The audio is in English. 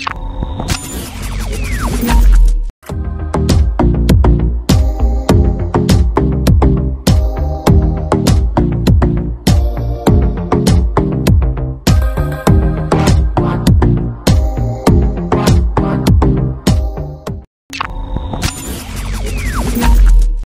you